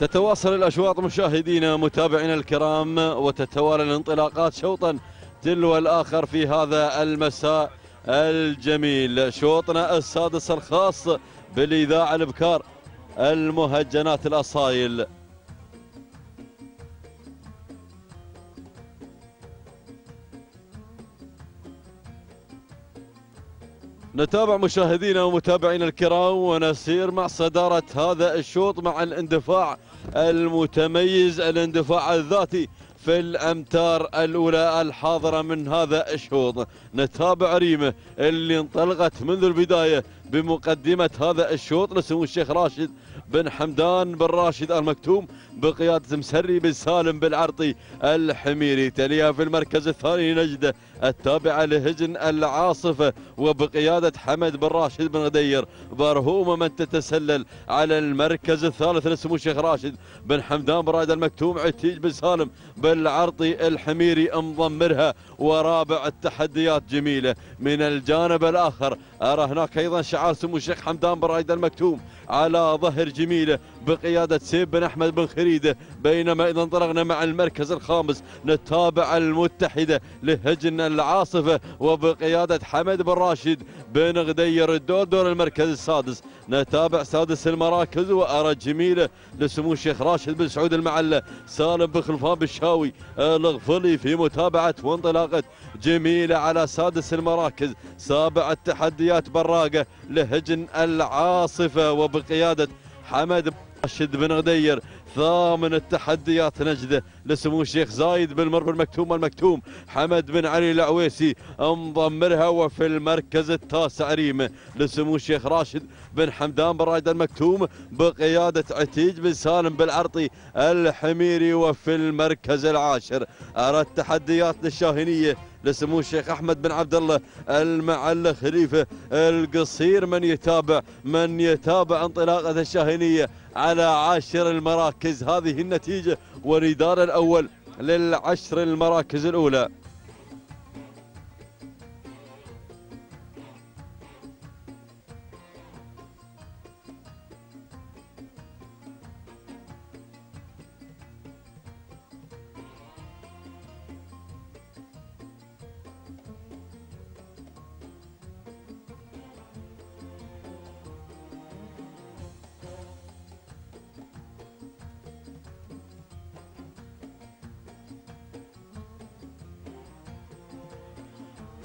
تتواصل الأشواط مشاهدينا متابعينا الكرام وتتوالى الانطلاقات شوطا تلو الآخر في هذا المساء الجميل. شوطنا السادس الخاص بالإذاعة البكار المهجنات الأصايل. نتابع مشاهدينا ومتابعينا الكرام ونسير مع صدارة هذا الشوط مع الاندفاع المتميز الاندفاع الذاتي في الأمتار الأولى الحاضرة من هذا الشوط. نتابع ريمه اللي انطلقت منذ البداية بمقدمة هذا الشوط لسمو الشيخ راشد بن حمدان بن راشد المكتوم بقيادة مسري بن سالم بالعرطي الحميري. تليها في المركز الثاني نجدة التابعة لهجن العاصفة وبقيادة حمد بن راشد بن غدير. برهومة من تتسلل على المركز الثالث لسمو الشيخ راشد بن حمدان بن رائد المكتوم. عتيج بن سالم بالعرطي الحميري مضمرها ورابع التحديات جميلة. من الجانب الآخر أرى هناك أيضا شعار سمو الشيخ حمدان بن رائد المكتوم على ظهر جميلة بقيادة سيب بن أحمد بن خريدة. بينما إذا انطلقنا مع المركز الخامس نتابع المتحدة لهجن العاصفة وبقيادة حمد بن راشد بن غدير. الدور دور المركز السادس. نتابع سادس المراكز وأرى جميلة لسمو الشيخ راشد بن سعود المعلة. سالم بن خلفان بالشاوي الغفلي في متابعة وانطلاقة جميلة على سادس المراكز. سابع التحديات براقة لهجن العاصفة وبقيادة حمد راشد بن غدير ثامن التحديات نجده لسمو الشيخ زايد بن مر المكتوم المكتوم حمد بن علي العويسي مضمرها وفي المركز التاسع ريمه لسمو الشيخ راشد بن حمدان بن رايد المكتوم بقيادة عتيج بن سالم بالعرطي الحميري وفي المركز العاشر. أرى التحديات للشاهنيه لسمو الشيخ أحمد بن عبد الله المعلى خليفة القصير من يتابع من يتابع انطلاقة الشاهنيه على عاشر المراكز. هذه النتيجة وردان الأول للعشر المراكز الأولى.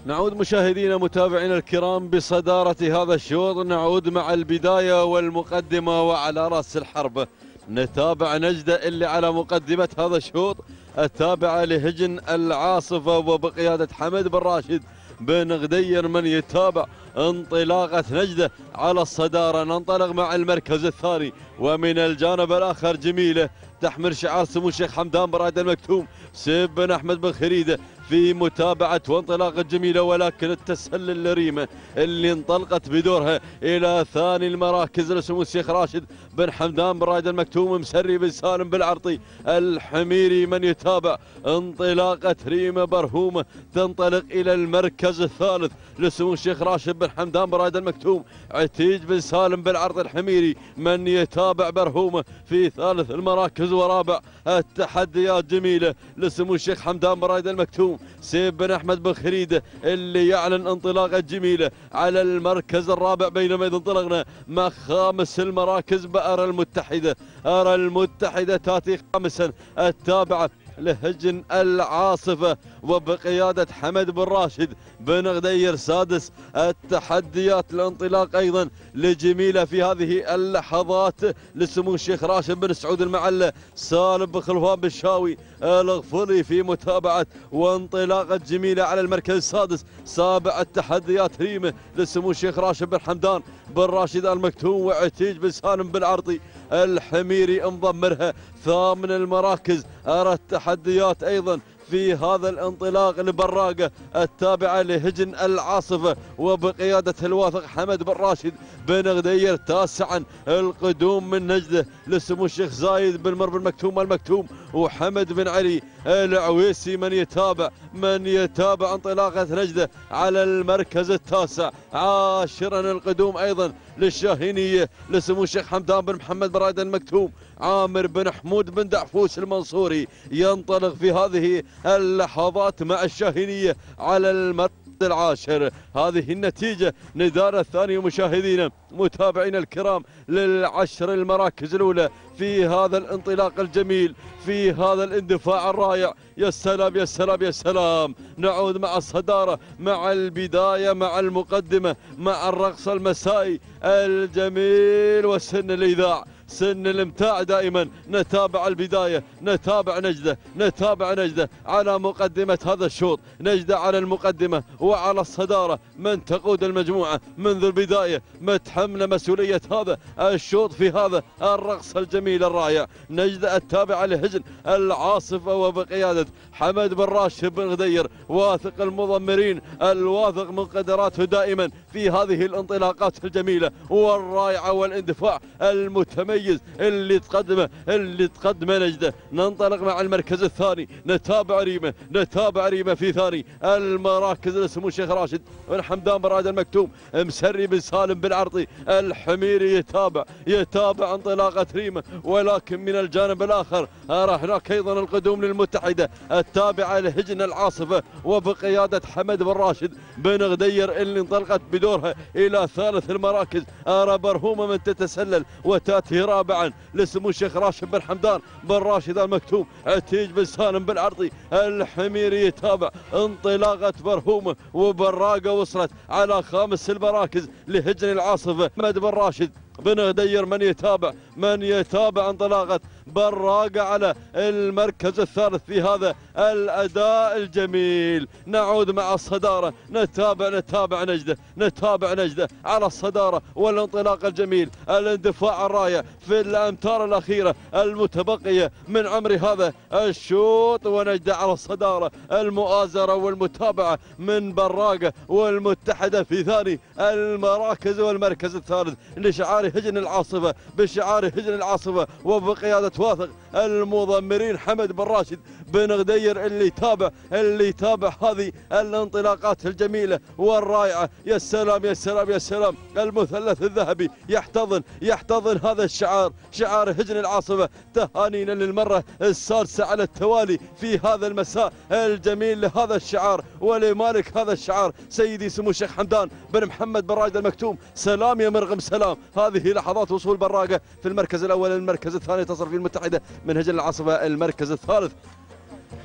نعود مشاهدينا متابعينا الكرام بصدارة هذا الشوط. نعود مع البداية والمقدمة وعلى رأس الحرب. نتابع نجدة اللي على مقدمة هذا الشوط. التابعة لهجن العاصفة وبقيادة حمد بن راشد بن غدير من يتابع انطلاقة نجدة على الصدارة. ننطلق مع المركز الثاني. ومن الجانب الآخر جميلة تحمل شعار سمو الشيخ حمدان براد المكتوم. سيب بن أحمد بن خريدة في متابعة وانطلاقة جميلة ولكن التسلل لريمة اللي انطلقت بدورها إلى ثاني المراكز لسمو الشيخ راشد بن حمدان بن رائد المكتوم مسري بن سالم بالعرطي الحميري من يتابع انطلاقة ريمة برهومة تنطلق إلى المركز الثالث لسمو الشيخ راشد بن حمدان بن رائد المكتوم عتيج بن سالم بالعرض الحميري من يتابع برهومة في ثالث المراكز ورابع التحديات جميلة لسمو الشيخ حمدان بن رائد المكتوم. سيف بن أحمد بن خريده اللي يعلن انطلاقه جميله على المركز الرابع بينما إذا انطلقنا مع خامس المراكز بأرى المتحدة أرى المتحدة تأتي خامسا التابعة لهجن العاصفة. وبقيادة حمد بن راشد بن غدير سادس التحديات الانطلاق أيضا لجميلة في هذه اللحظات لسمو الشيخ راشد بن سعود المعلة سالم بن خلفان بالشاوي الغفري في متابعة وانطلاقة جميلة على المركز السادس سابع التحديات ريمة لسمو الشيخ راشد بن حمدان بن راشد المكتوم وعتيج بن سالم بالعرضي الحميري مضمرها ثامن المراكز أرى التحديات أيضا في هذا الانطلاق البراقة التابعة لهجن العاصفة وبقيادة الواثق حمد بن راشد بن غدير تاسعا القدوم من نجده لسمو الشيخ زايد بن مر المكتوم المكتوم وحمد بن علي العويسي من يتابع من يتابع انطلاقة نجدة على المركز التاسع. عاشرا القدوم أيضا للشاهينية لسمو الشيخ حمدان بن محمد بن رائد المكتوم. عامر بن حمود بن دعفوس المنصوري ينطلق في هذه اللحظات مع الشاهينية على المركز العاشر. هذه النتيجة ندار الثاني مشاهدينا متابعينا الكرام للعشر المراكز الأولى في هذا الانطلاق الجميل في هذا الاندفاع الرائع. يا سلام يا سلام يا سلام. نعود مع الصدارة مع البداية مع المقدمة مع الرقص المسائي الجميل وسن الإذاعة سن الامتاع دائما. نتابع البداية نتابع نجدة نتابع نجدة على مقدمة هذا الشوط. نجدة على المقدمة وعلى الصدارة. من تقود المجموعة منذ البداية؟ متحمل مسؤولية هذا الشوط في هذا الرقص الجميل الرائع. نجدة التابعة لهجن العاصفة وبقيادة حمد بن راشد بن غدير واثق المضمرين الواثق من قدراته دائما. في هذه الانطلاقات الجميلة والرائعة والاندفاع المتميز اللي تقدمه اللي تقدمه نجدة. ننطلق مع المركز الثاني. نتابع ريمة. نتابع ريمة في ثاني. المراكز لسمو الشيخ راشد. بن حمدان براد المكتوم. مسري بن سالم بن عرطي. الحميري يتابع. يتابع انطلاقة ريمة. ولكن من الجانب الآخر راح هناك أيضا القدوم للمتحدة. التابعة لهجن العاصفة وبقيادة حمد بن راشد بن غدير اللي انطلقت بدورها إلى ثالث المراكز. ارى برهومه من تتسلل وتأتي رابعا لسمو الشيخ راشد بن حمدان بن راشد المكتوم عتيج بن سالم بن عرضي الحميري يتابع انطلاقة برهومة وبراقة وصلت على خامس المراكز لهجن العاصفة. محمد بن راشد بن غدير من يتابع؟ من يتابع انطلاقة براقة على المركز الثالث في هذا الأداء الجميل. نعود مع الصدارة. نتابع نتابع نجدة نتابع نجدة على الصدارة والانطلاق الجميل. الاندفاع الراية في الأمتار الأخيرة المتبقية من عمر هذا الشوط. ونجدة على الصدارة المؤازرة والمتابعة من براقة والمتحدة في ثاني المراكز والمركز الثالث لشعار هجن العاصفة. بشعار هجن العاصفة وبقيادة واثق المضمرين حمد بن راشد بن غدير اللي يتابع اللي يتابع هذه الانطلاقات الجميلة والرائعة. يا سلام يا سلام يا سلام. المثلث الذهبي يحتضن يحتضن هذا الشعار. شعار هجن العاصفة تهانينا للمرة السادسة على التوالي في هذا المساء الجميل لهذا الشعار ولمالك هذا الشعار. سيدي سمو الشيخ حمدان بن محمد بن راشد المكتوم. سلام يا مرغم سلام. هذه لحظات وصول براقة في المركز الأول المركز الثاني تصل في المتحدة من هجن العاصفة المركز الثالث.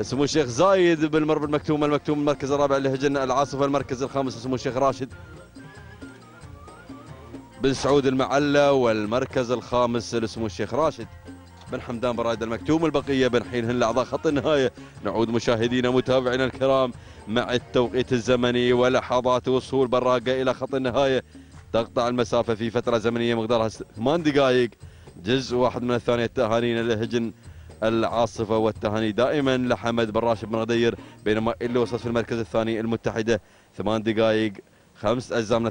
سمو الشيخ زايد بن مرب المكتوم المكتوم المركز الرابع لهجن العاصفة المركز الخامس سمو الشيخ راشد بن سعود المعلة والمركز الخامس لسمو الشيخ راشد بن حمدان برايد المكتوم البقية. بنحينهن لأعضاء خط النهاية. نعود مشاهدينا متابعينا الكرام مع التوقيت الزمني ولحظات وصول براقة إلى خط النهاية. تقطع المسافة في فترة زمنية مقدارها ثمان دقائق جزء واحد من الثانية تهانينا لهجن العاصفة والتهاني. دائما لحمد بن راشد بن غدير بينما اللي وصلت في المركز الثاني المتحدة. ثمان دقائق خمس أجزاء من